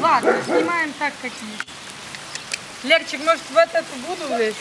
Ладно, снимаем так, как есть. Лерчик, может, в эту воду влезть?